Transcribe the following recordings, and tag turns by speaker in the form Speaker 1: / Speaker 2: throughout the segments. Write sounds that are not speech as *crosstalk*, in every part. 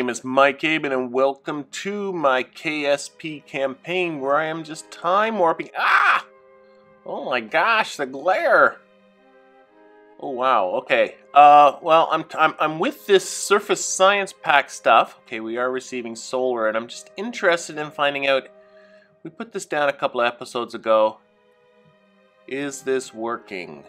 Speaker 1: Name is Mike Aben and welcome to my KSP campaign where I am just time warping. Ah! Oh my gosh, the glare! Oh wow, okay. Uh, well, I'm, I'm, I'm with this Surface Science Pack stuff. Okay, we are receiving solar and I'm just interested in finding out, we put this down a couple episodes ago. Is this working?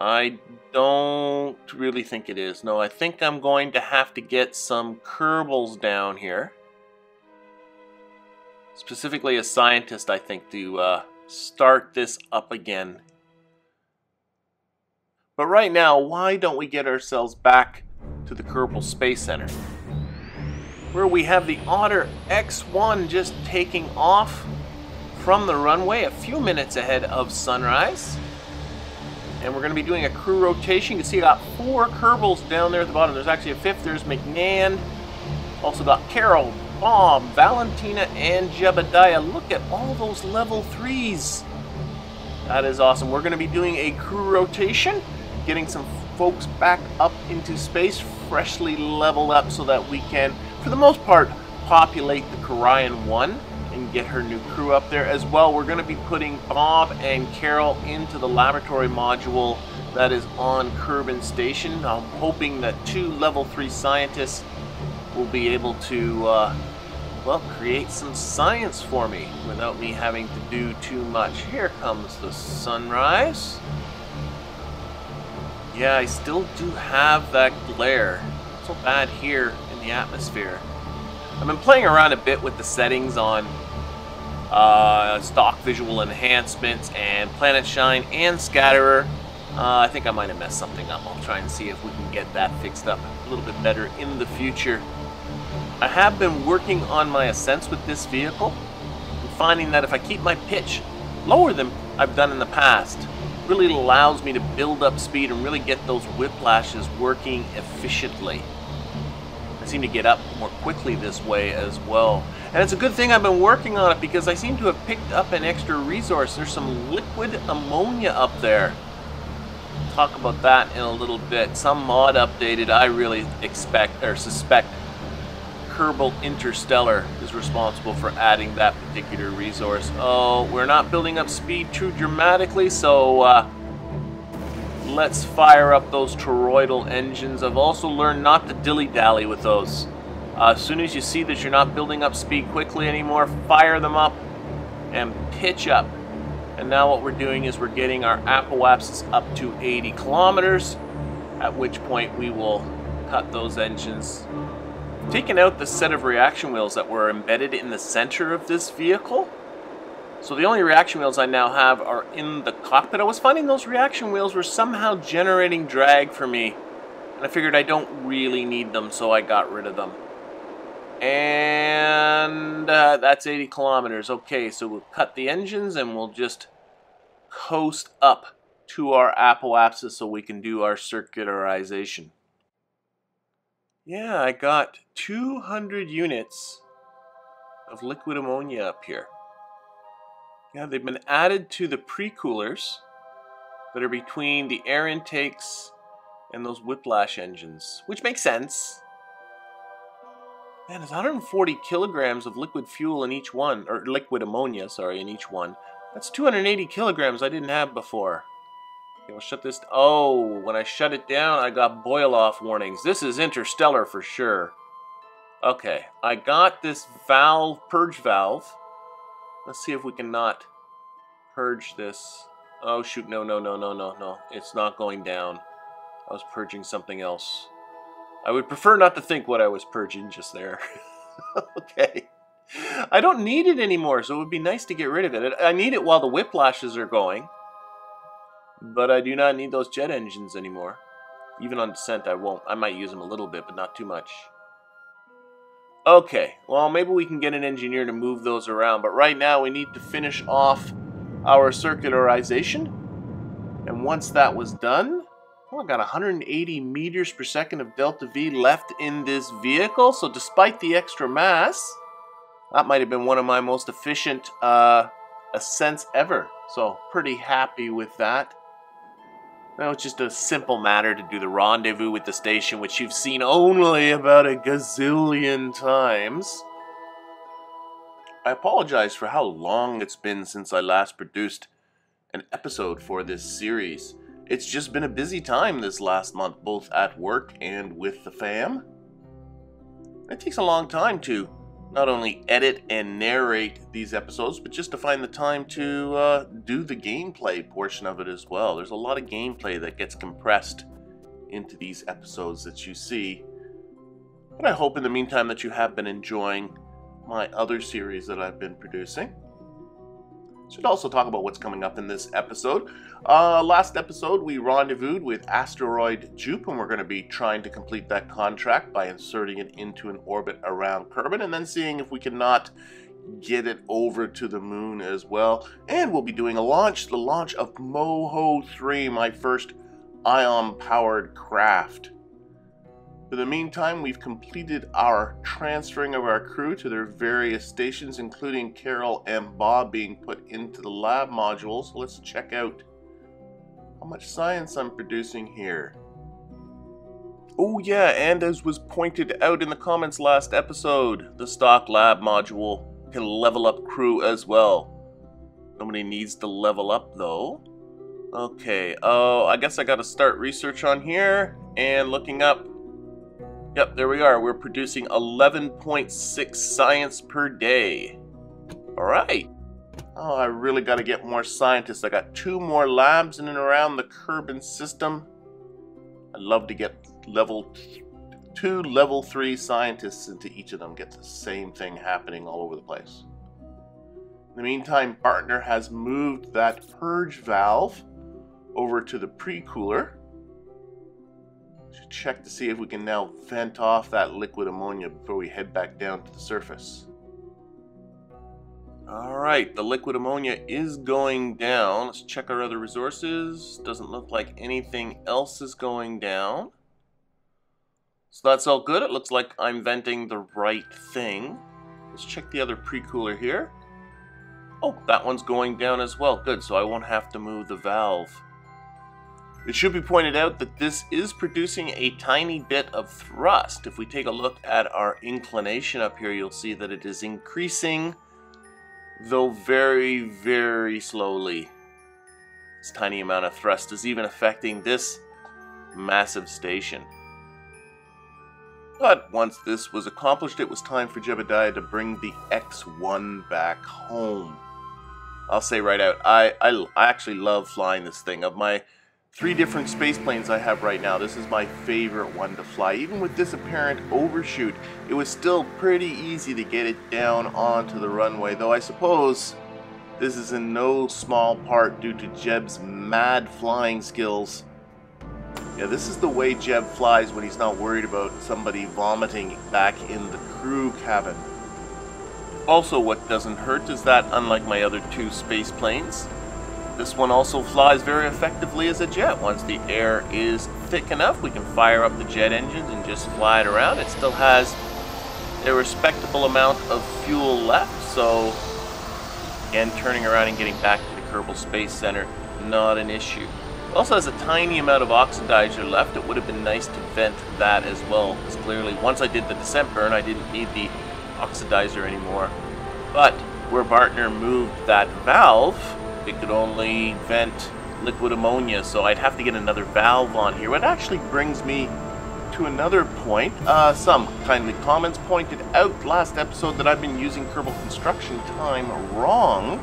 Speaker 1: I don't really think it is. No, I think I'm going to have to get some Kerbals down here. Specifically a scientist, I think, to uh, start this up again. But right now, why don't we get ourselves back to the Kerbal Space Center? Where we have the Otter X-1 just taking off from the runway a few minutes ahead of sunrise and we're going to be doing a crew rotation. You can see about four Kerbals down there at the bottom. There's actually a fifth. There's McNand. Also got Carol, Bob, Valentina, and Jebediah. Look at all those level threes. That is awesome. We're going to be doing a crew rotation, getting some folks back up into space, freshly leveled up so that we can, for the most part, populate the Karian 1 and get her new crew up there as well. We're going to be putting Bob and Carol into the laboratory module that is on Kerbin Station. I'm hoping that two level 3 scientists will be able to, uh, well, create some science for me without me having to do too much. Here comes the sunrise. Yeah, I still do have that glare. So bad here in the atmosphere. I've been playing around a bit with the settings on uh, stock visual enhancements, and Planet Shine and Scatterer. Uh, I think I might have messed something up. I'll try and see if we can get that fixed up a little bit better in the future. I have been working on my ascents with this vehicle, and finding that if I keep my pitch lower than I've done in the past, really allows me to build up speed and really get those whiplashes working efficiently. Seem to get up more quickly this way as well. And it's a good thing I've been working on it because I seem to have picked up an extra resource. There's some liquid ammonia up there. Talk about that in a little bit. Some mod updated, I really expect or suspect Kerbal Interstellar is responsible for adding that particular resource. Oh, we're not building up speed too dramatically, so uh, let's fire up those toroidal engines. I've also learned not to dilly-dally with those. Uh, as soon as you see that you're not building up speed quickly anymore, fire them up and pitch up. And now what we're doing is we're getting our apoapsis up to 80 kilometers, at which point we will cut those engines. Taking out the set of reaction wheels that were embedded in the center of this vehicle, so the only reaction wheels I now have are in the cockpit. I was finding those reaction wheels were somehow generating drag for me. And I figured I don't really need them, so I got rid of them. And uh, that's 80 kilometers. Okay, so we'll cut the engines and we'll just coast up to our apoapsis so we can do our circularization. Yeah, I got 200 units of liquid ammonia up here. Yeah, they've been added to the pre-coolers that are between the air intakes and those whiplash engines, which makes sense. Man, it's 140 kilograms of liquid fuel in each one, or liquid ammonia, sorry, in each one. That's 280 kilograms I didn't have before. Okay, we'll shut this. Oh, when I shut it down, I got boil off warnings. This is interstellar for sure. Okay, I got this valve, purge valve. Let's see if we can not purge this. Oh shoot, no, no, no, no, no, no. It's not going down. I was purging something else. I would prefer not to think what I was purging just there. *laughs* okay. I don't need it anymore, so it would be nice to get rid of it. I need it while the whiplashes are going. But I do not need those jet engines anymore. Even on descent, I won't. I might use them a little bit, but not too much. Okay, well, maybe we can get an engineer to move those around, but right now we need to finish off our circularization. And once that was done, oh, I got 180 meters per second of delta V left in this vehicle. So despite the extra mass, that might have been one of my most efficient uh, ascents ever. So pretty happy with that. Now it's just a simple matter to do the rendezvous with the station, which you've seen only about a gazillion times. I apologize for how long it's been since I last produced an episode for this series. It's just been a busy time this last month, both at work and with the fam. It takes a long time to not only edit and narrate these episodes, but just to find the time to uh, do the gameplay portion of it as well. There's a lot of gameplay that gets compressed into these episodes that you see. But I hope in the meantime that you have been enjoying my other series that I've been producing. Should also talk about what's coming up in this episode. Uh, last episode, we rendezvoused with Asteroid Jupe, and we're going to be trying to complete that contract by inserting it into an orbit around Kerbin, and then seeing if we cannot get it over to the moon as well. And we'll be doing a launch, the launch of Moho 3, my first ion-powered craft. For the meantime, we've completed our transferring of our crew to their various stations, including Carol and Bob being put into the lab modules. So let's check out how much science I'm producing here. Oh yeah, and as was pointed out in the comments last episode, the stock lab module can level up crew as well. Nobody needs to level up though. Okay, oh, I guess I gotta start research on here and looking up Yep, there we are. We're producing 11.6 science per day. All right. Oh, I really got to get more scientists. I got two more labs in and around the Kerbin system. I'd love to get level two level three scientists into each of them. Get the same thing happening all over the place. In the meantime, Partner has moved that purge valve over to the pre-cooler check to see if we can now vent off that liquid ammonia before we head back down to the surface. Alright, the liquid ammonia is going down. Let's check our other resources. Doesn't look like anything else is going down. So that's all good. It looks like I'm venting the right thing. Let's check the other pre-cooler here. Oh, that one's going down as well. Good, so I won't have to move the valve. It should be pointed out that this is producing a tiny bit of thrust. If we take a look at our inclination up here, you'll see that it is increasing, though very, very slowly. This tiny amount of thrust is even affecting this massive station. But once this was accomplished, it was time for Jebediah to bring the X-1 back home. I'll say right out, I, I, I actually love flying this thing. Of my three different space planes I have right now. This is my favorite one to fly. Even with this apparent overshoot, it was still pretty easy to get it down onto the runway, though I suppose this is in no small part due to Jeb's mad flying skills. Yeah, this is the way Jeb flies when he's not worried about somebody vomiting back in the crew cabin. Also, what doesn't hurt is that, unlike my other two space planes, this one also flies very effectively as a jet. Once the air is thick enough, we can fire up the jet engines and just fly it around. It still has a respectable amount of fuel left, so again, turning around and getting back to the Kerbal Space Center, not an issue. It also has a tiny amount of oxidizer left. It would have been nice to vent that as well, because clearly once I did the descent burn, I didn't need the oxidizer anymore. But where Bartner moved that valve, it could only vent liquid ammonia, so I'd have to get another valve on here. What actually brings me to another point. Uh, some kindly comments pointed out last episode that I've been using Kerbal Construction Time wrong.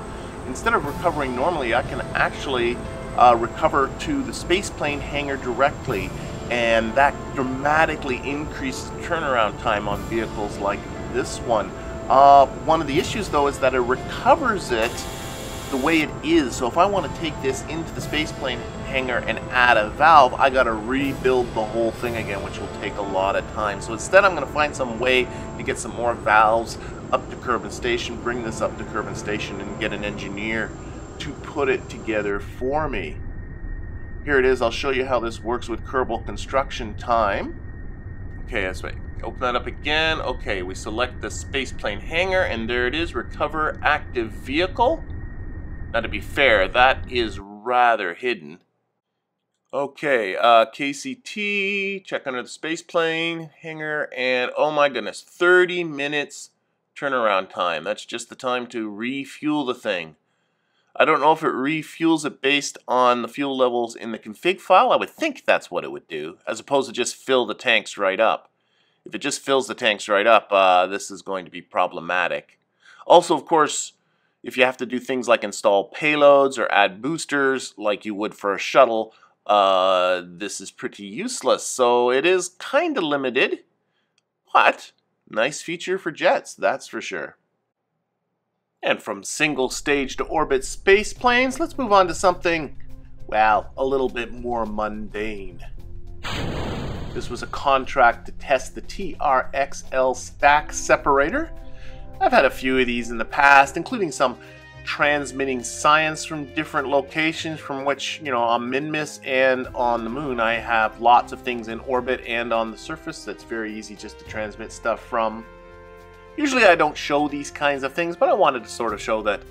Speaker 1: Instead of recovering normally, I can actually uh, recover to the space plane hangar directly, and that dramatically increases turnaround time on vehicles like this one. Uh, one of the issues, though, is that it recovers it the way it is. So if I want to take this into the spaceplane hangar and add a valve, I got to rebuild the whole thing again, which will take a lot of time. So instead, I'm going to find some way to get some more valves up to Kerbin Station, bring this up to Kerbin Station, and get an engineer to put it together for me. Here it is. I'll show you how this works with Kerbal construction time. Okay, that's right. Open that up again. Okay, we select the spaceplane hangar, and there it is. Recover active vehicle. Now, to be fair, that is rather hidden. Okay, uh, KCT, check under the space plane hangar, and oh my goodness, 30 minutes turnaround time. That's just the time to refuel the thing. I don't know if it refuels it based on the fuel levels in the config file. I would think that's what it would do, as opposed to just fill the tanks right up. If it just fills the tanks right up, uh, this is going to be problematic. Also, of course, if you have to do things like install payloads or add boosters like you would for a shuttle, uh, this is pretty useless. So it is kind of limited, but nice feature for jets, that's for sure. And from single stage to orbit space planes, let's move on to something, well, a little bit more mundane. This was a contract to test the TRXL stack separator. I've had a few of these in the past, including some transmitting science from different locations from which, you know, on Minmus and on the moon, I have lots of things in orbit and on the surface that's very easy just to transmit stuff from. Usually I don't show these kinds of things, but I wanted to sort of show that,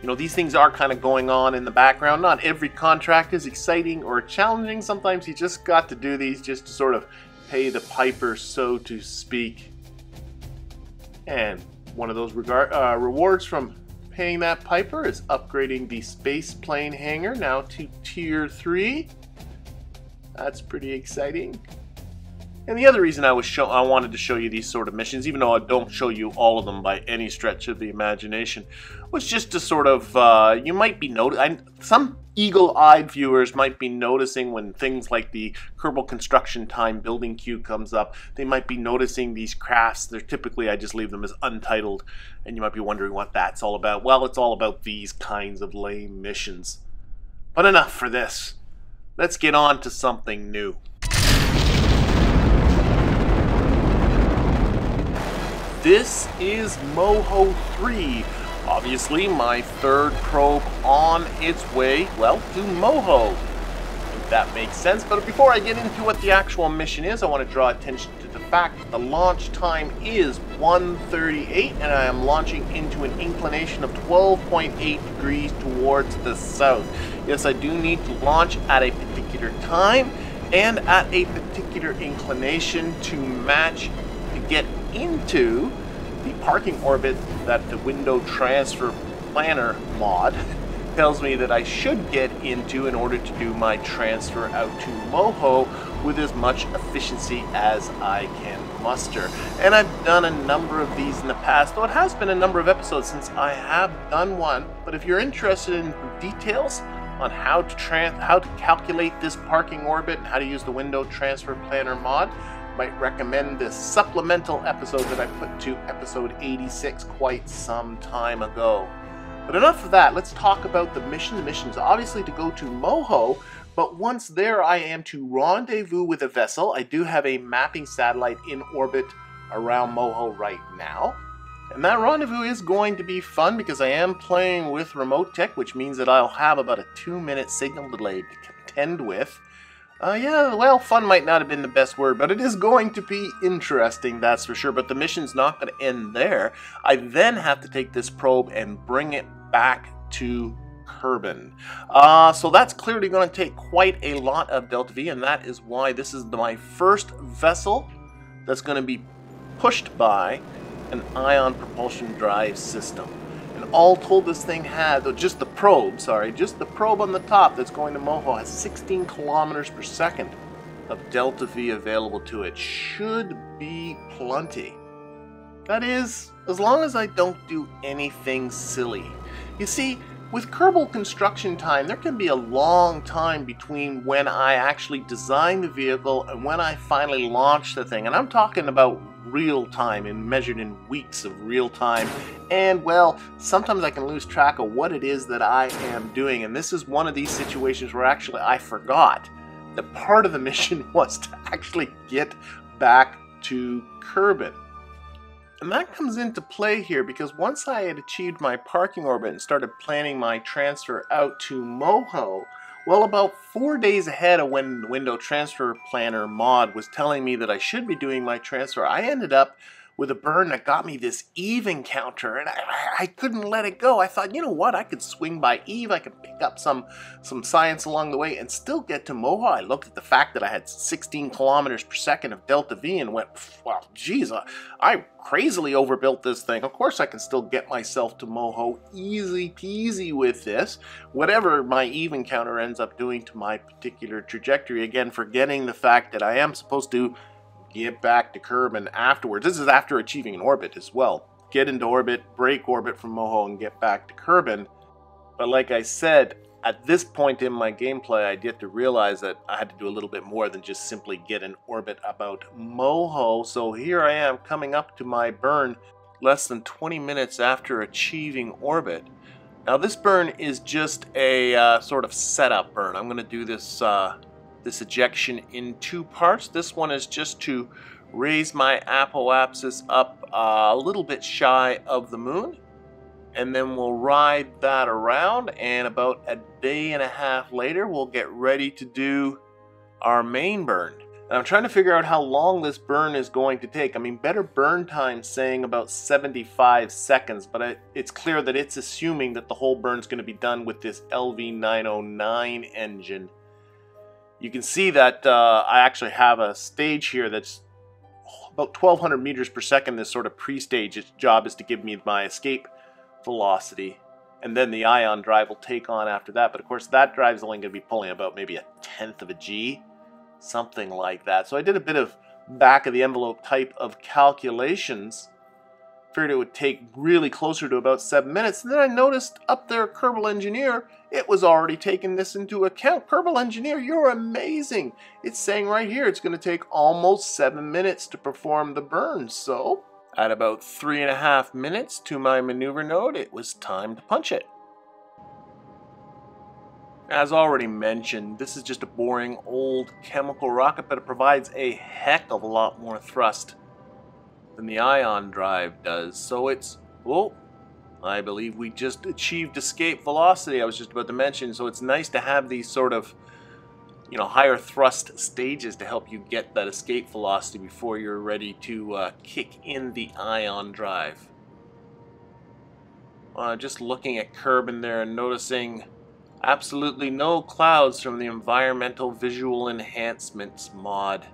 Speaker 1: you know, these things are kind of going on in the background. Not every contract is exciting or challenging. Sometimes you just got to do these just to sort of pay the piper, so to speak. And one of those regard, uh, rewards from paying that piper is upgrading the space plane hangar now to tier 3. That's pretty exciting. And the other reason I was show I wanted to show you these sort of missions, even though I don't show you all of them by any stretch of the imagination, was just to sort of uh, you might be noticing some eagle-eyed viewers might be noticing when things like the Kerbal Construction Time building queue comes up, they might be noticing these crafts. They're typically I just leave them as untitled, and you might be wondering what that's all about. Well, it's all about these kinds of lame missions. But enough for this. Let's get on to something new. This is Moho 3, obviously my third probe on its way, well, to Moho. If that makes sense, but before I get into what the actual mission is, I want to draw attention to the fact that the launch time is 1.38 and I am launching into an inclination of 12.8 degrees towards the south. Yes, I do need to launch at a particular time and at a particular inclination to match to get into parking orbit that the window transfer planner mod *laughs* tells me that I should get into in order to do my transfer out to Moho with as much efficiency as I can muster. And I've done a number of these in the past, though it has been a number of episodes since I have done one. But if you're interested in details on how to how to calculate this parking orbit and how to use the window transfer planner mod, might recommend this supplemental episode that I put to episode 86 quite some time ago. But enough of that, let's talk about the mission. The mission is obviously to go to Moho, but once there I am to rendezvous with a vessel. I do have a mapping satellite in orbit around Moho right now. And that rendezvous is going to be fun because I am playing with remote tech, which means that I'll have about a two minute signal delay to contend with. Uh, yeah, well, fun might not have been the best word, but it is going to be interesting, that's for sure. But the mission's not going to end there. I then have to take this probe and bring it back to Kerbin. Uh, so that's clearly going to take quite a lot of Delta V, and that is why this is my first vessel that's going to be pushed by an ion propulsion drive system all told this thing had, oh, just the probe, sorry, just the probe on the top that's going to Moho has 16 kilometers per second of delta V available to it. Should be plenty. That is, as long as I don't do anything silly. You see, with Kerbal construction time, there can be a long time between when I actually design the vehicle and when I finally launch the thing. And I'm talking about real time and measured in weeks of real time. And well, sometimes I can lose track of what it is that I am doing. And this is one of these situations where actually I forgot that part of the *laughs* mission was to actually get back to Kerbin. And that comes into play here because once I had achieved my parking orbit and started planning my transfer out to Moho, well, about four days ahead of when Window Transfer Planner mod was telling me that I should be doing my transfer, I ended up with a burn that got me this Eve encounter, and I, I couldn't let it go. I thought, you know what, I could swing by Eve, I could pick up some some science along the way, and still get to Moho. I looked at the fact that I had 16 kilometers per second of delta V and went, well, geez, I, I crazily overbuilt this thing. Of course, I can still get myself to Moho easy peasy with this. Whatever my Eve encounter ends up doing to my particular trajectory, again, forgetting the fact that I am supposed to get back to Kerbin afterwards. This is after achieving an orbit as well. Get into orbit, break orbit from Moho, and get back to Kerbin. But like I said, at this point in my gameplay, I'd yet to realize that I had to do a little bit more than just simply get an orbit about Moho. So here I am coming up to my burn less than 20 minutes after achieving orbit. Now this burn is just a uh, sort of setup burn. I'm going to do this uh, this ejection in two parts. This one is just to raise my apoapsis up uh, a little bit shy of the moon and then we'll ride that around and about a day and a half later we'll get ready to do our main burn. And I'm trying to figure out how long this burn is going to take. I mean, better burn time saying about 75 seconds, but it's clear that it's assuming that the whole burn is going to be done with this LV909 engine. You can see that uh, I actually have a stage here that's about 1200 meters per second. This sort of pre-stage its job is to give me my escape velocity. And then the ion drive will take on after that. But of course, that drive is only going to be pulling about maybe a tenth of a G, something like that. So I did a bit of back of the envelope type of calculations figured it would take really closer to about seven minutes. And then I noticed up there, Kerbal Engineer, it was already taking this into account. Kerbal Engineer, you're amazing. It's saying right here it's going to take almost seven minutes to perform the burn. So, at about three and a half minutes to my maneuver node, it was time to punch it. As already mentioned, this is just a boring old chemical rocket, but it provides a heck of a lot more thrust than the ion drive does. So it's, well, I believe we just achieved escape velocity I was just about to mention. So it's nice to have these sort of, you know, higher thrust stages to help you get that escape velocity before you're ready to uh, kick in the ion drive. Uh, just looking at Kerbin there and noticing absolutely no clouds from the Environmental Visual Enhancements mod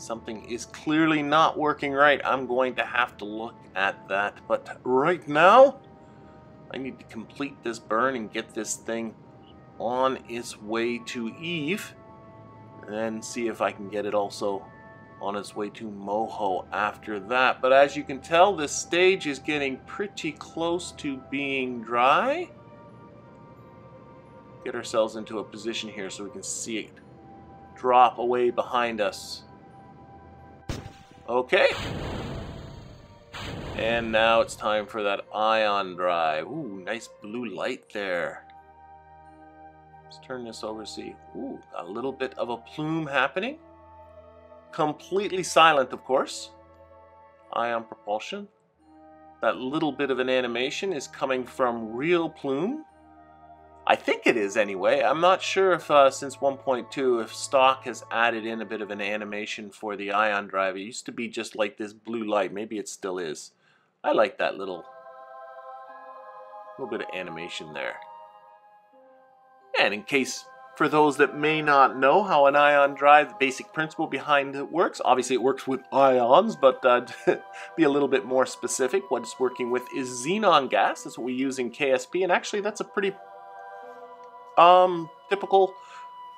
Speaker 1: something is clearly not working right, I'm going to have to look at that. But right now, I need to complete this burn and get this thing on its way to Eve. And see if I can get it also on its way to Moho after that. But as you can tell, this stage is getting pretty close to being dry. Get ourselves into a position here so we can see it drop away behind us. Okay. And now it's time for that ion drive. Ooh, nice blue light there. Let's turn this over see. Ooh, a little bit of a plume happening. Completely silent, of course. Ion propulsion. That little bit of an animation is coming from real plume. I think it is anyway. I'm not sure if uh, since 1.2 if stock has added in a bit of an animation for the ion drive. It used to be just like this blue light. Maybe it still is. I like that little little bit of animation there. And in case for those that may not know how an ion drive, the basic principle behind it works, obviously it works with ions, but uh, to *laughs* be a little bit more specific, what it's working with is xenon gas. That's what we use in KSP, and actually that's a pretty um, typical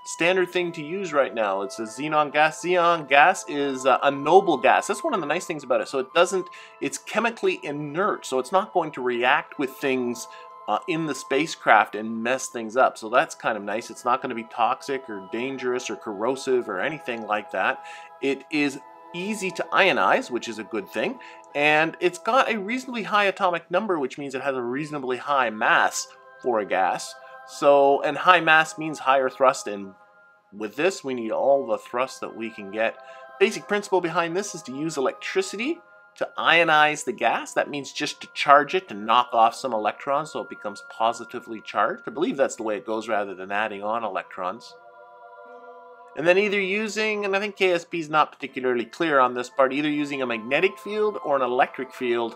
Speaker 1: standard thing to use right now. It's a xenon gas. Xenon gas is uh, a noble gas. That's one of the nice things about it. So it doesn't, it's chemically inert, so it's not going to react with things uh, in the spacecraft and mess things up. So that's kind of nice. It's not going to be toxic or dangerous or corrosive or anything like that. It is easy to ionize, which is a good thing, and it's got a reasonably high atomic number, which means it has a reasonably high mass for a gas. So, and high mass means higher thrust, and with this, we need all the thrust that we can get. Basic principle behind this is to use electricity to ionize the gas. That means just to charge it, to knock off some electrons so it becomes positively charged. I believe that's the way it goes rather than adding on electrons. And then either using, and I think KSP is not particularly clear on this part, either using a magnetic field or an electric field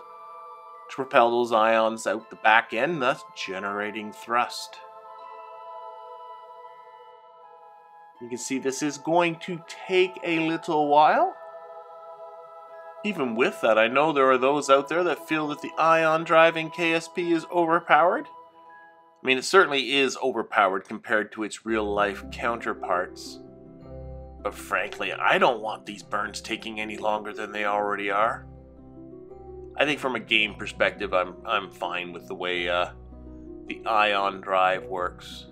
Speaker 1: to propel those ions out the back end, thus generating thrust. You can see this is going to take a little while. Even with that, I know there are those out there that feel that the ion driving KSP is overpowered. I mean, it certainly is overpowered compared to its real life counterparts. But frankly, I don't want these burns taking any longer than they already are. I think from a game perspective, I'm I'm fine with the way uh, the ion drive works.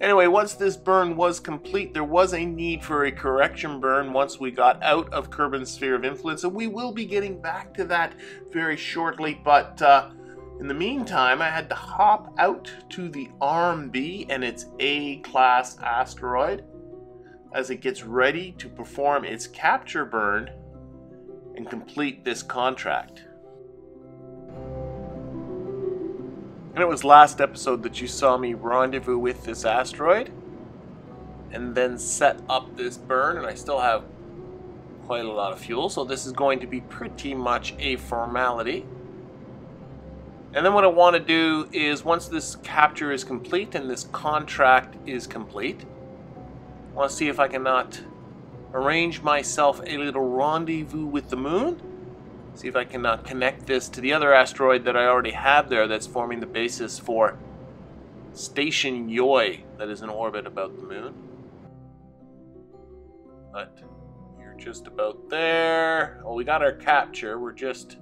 Speaker 1: Anyway, once this burn was complete, there was a need for a correction burn once we got out of Kerbin's sphere of influence, and we will be getting back to that very shortly. But uh, in the meantime, I had to hop out to the Arm B and its A-class asteroid as it gets ready to perform its capture burn and complete this contract. And it was last episode that you saw me rendezvous with this asteroid and then set up this burn and I still have quite a lot of fuel so this is going to be pretty much a formality. And then what I want to do is once this capture is complete and this contract is complete I want to see if I cannot arrange myself a little rendezvous with the moon. See if I cannot uh, connect this to the other asteroid that I already have there that's forming the basis for Station Yoi that is in orbit about the moon. But you're just about there. Well, we got our capture. We're just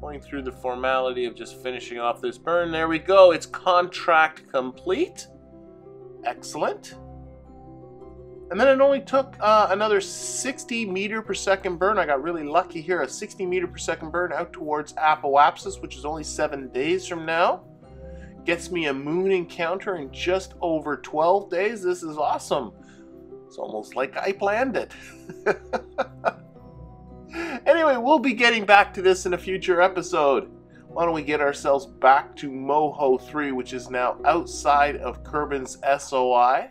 Speaker 1: Going through the formality of just finishing off this burn. There we go. It's contract complete. Excellent. And then it only took uh, another 60 meter per second burn. I got really lucky here. A 60 meter per second burn out towards Apoapsis, which is only seven days from now. Gets me a moon encounter in just over 12 days. This is awesome. It's almost like I planned it. *laughs* Anyway, we'll be getting back to this in a future episode. Why don't we get ourselves back to Moho 3, which is now outside of Kerbin's SOI.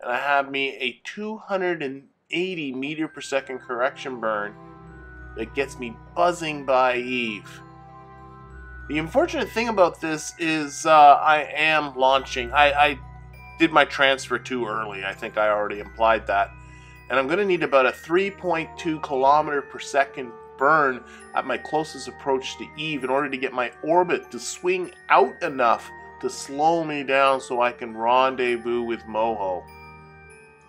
Speaker 1: And I have me a 280 meter per second correction burn that gets me buzzing by Eve. The unfortunate thing about this is uh, I am launching. I, I did my transfer too early. I think I already implied that and I'm going to need about a 3.2 kilometer per second burn at my closest approach to Eve in order to get my orbit to swing out enough to slow me down so I can rendezvous with Moho.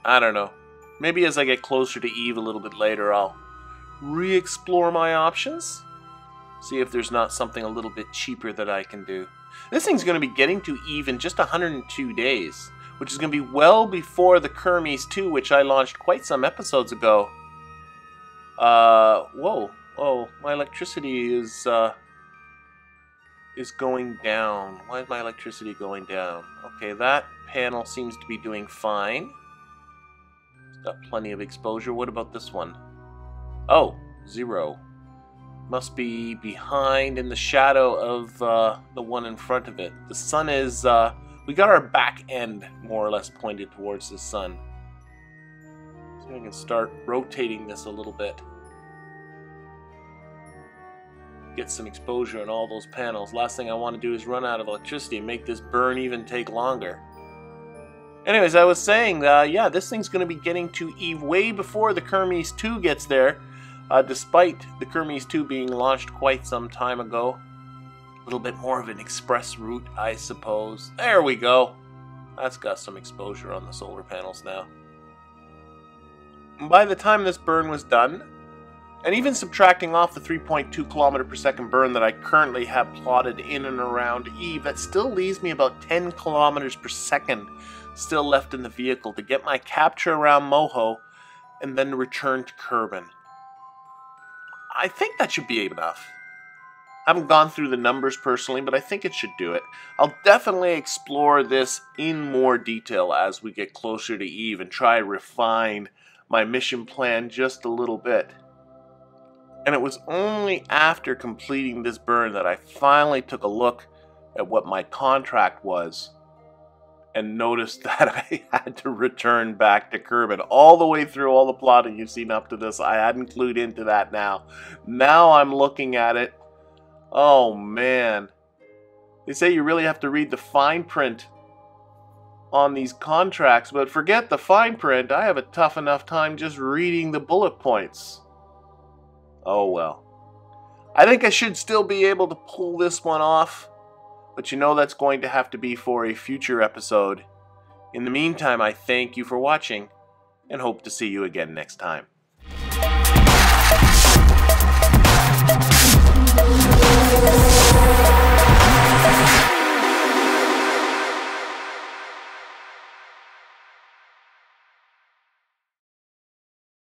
Speaker 1: I don't know. Maybe as I get closer to Eve a little bit later, I'll re explore my options. See if there's not something a little bit cheaper that I can do. This thing's going to be getting to Eve in just 102 days which is going to be well before the Kermes 2, which I launched quite some episodes ago. Uh, whoa, oh, my electricity is, uh, is going down. Why is my electricity going down? Okay, that panel seems to be doing fine. Got plenty of exposure. What about this one? Oh, zero. Must be behind in the shadow of uh, the one in front of it. The sun is uh, we got our back end more or less pointed towards the sun. So I can start rotating this a little bit. Get some exposure on all those panels. Last thing I want to do is run out of electricity and make this burn even take longer. Anyways, I was saying, uh, yeah, this thing's going to be getting to Eve way before the Kermes 2 gets there, uh, despite the Kermes 2 being launched quite some time ago A little bit more of an express route, I suppose. There we go. That's got some exposure on the solar panels now. By the time this burn was done, and even subtracting off the 3.2 kilometer per second burn that I currently have plotted in and around Eve, that still leaves me about 10 kilometers per second still left in the vehicle to get my capture around Moho and then return to Kerbin. I think that should be enough. I haven't gone through the numbers personally, but I think it should do it. I'll definitely explore this in more detail as we get closer to Eve and try to refine my mission plan just a little bit. And it was only after completing this burn that I finally took a look at what my contract was and noticed *laughs* that I had to return back to Kerbin. All the way through all the plotting you've seen up to this, I hadn't clued into that now. Now I'm looking at it. Oh man. They say you really have to read the fine print on these contracts, but forget the fine print. I have a tough enough time just reading the bullet points. Oh well. I think I should still be able to pull this one off, but you know that's going to have to be for a future episode. In the meantime, I thank you for watching and hope to see you again next time.